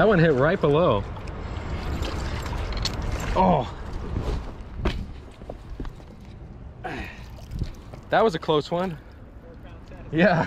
That one hit right below. Oh. That was a close one. Yeah.